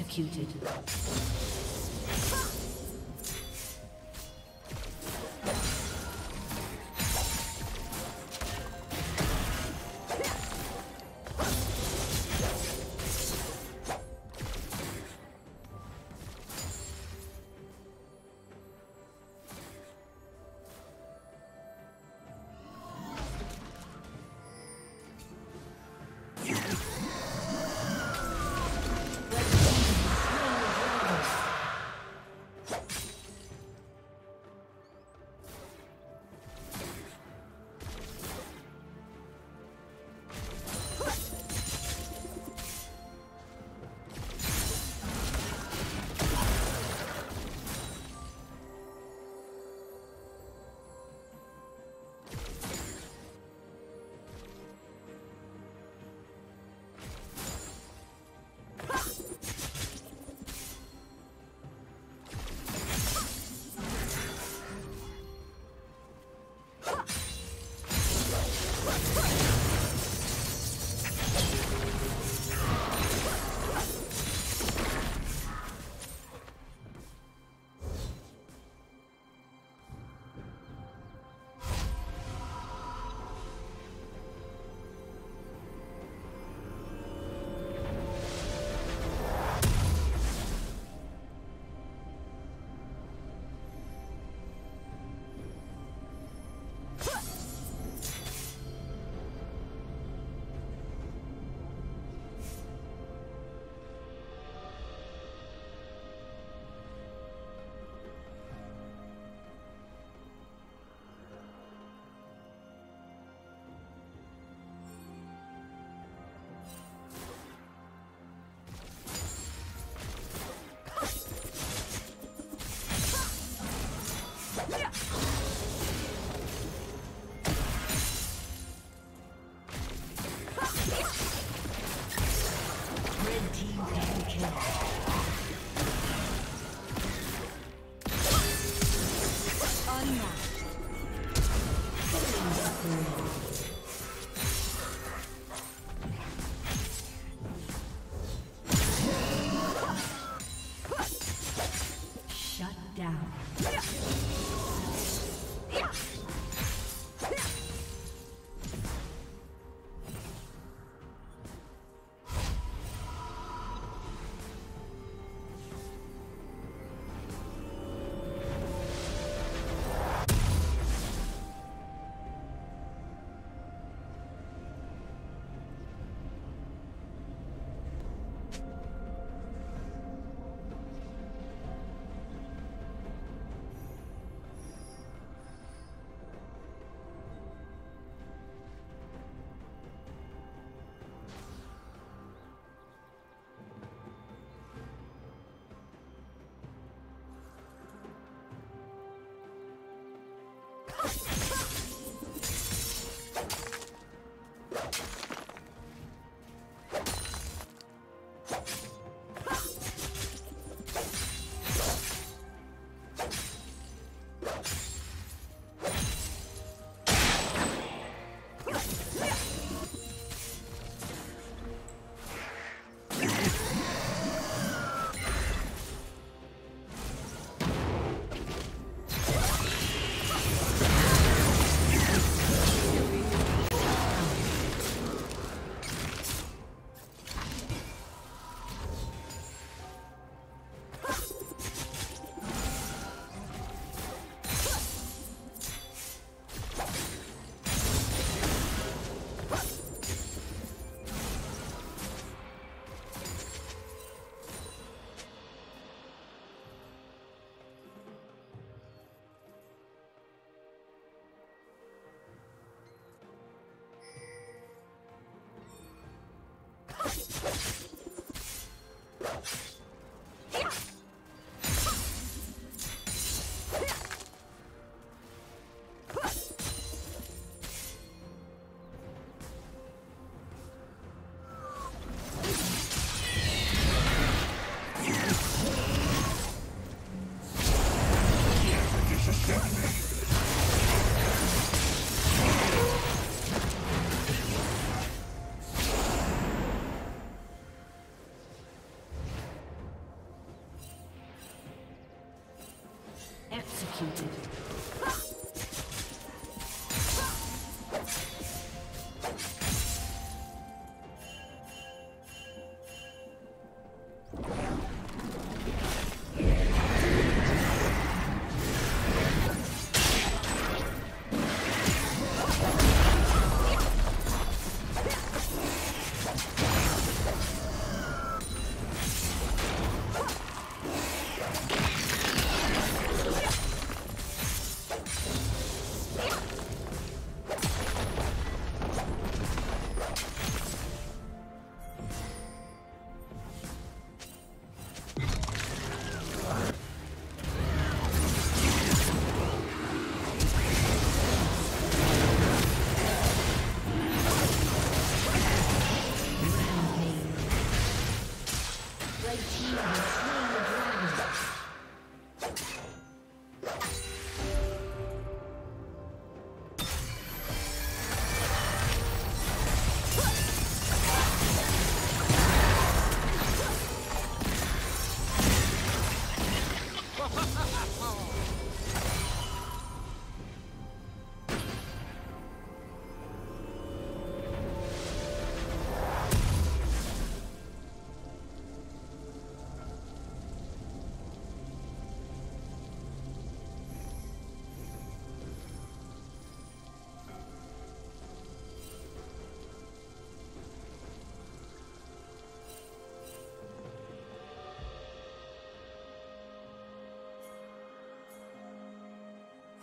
Executed.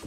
Huh!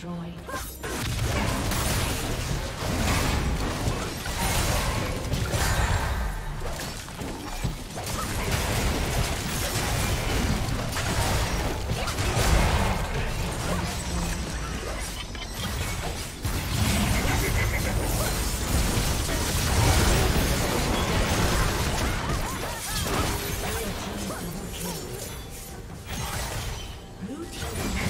Blue team.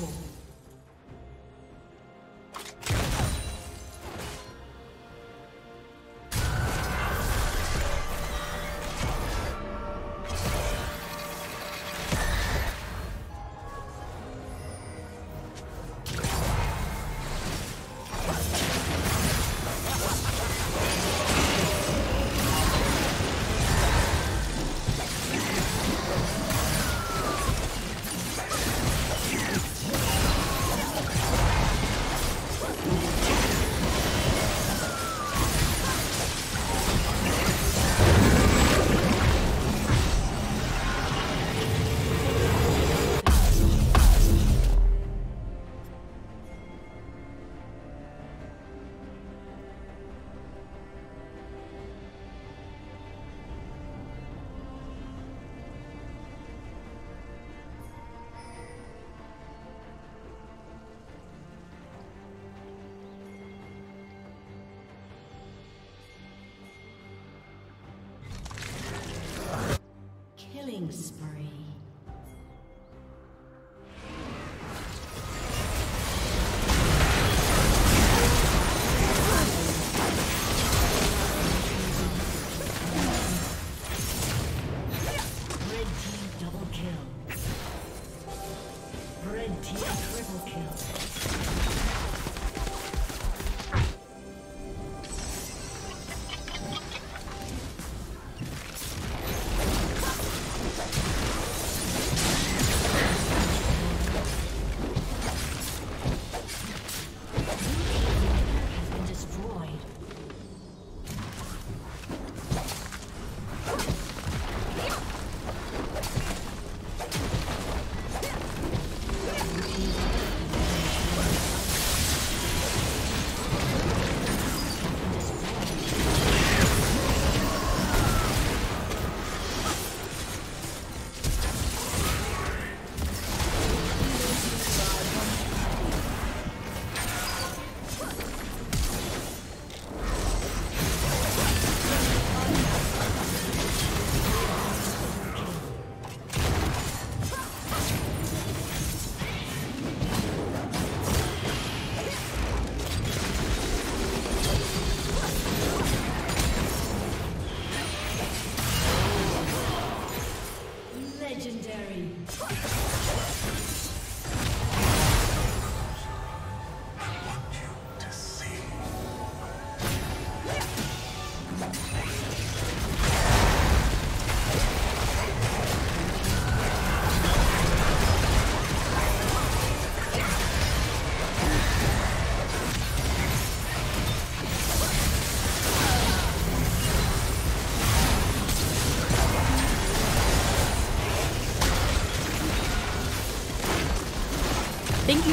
Unstoppable.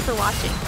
For watching.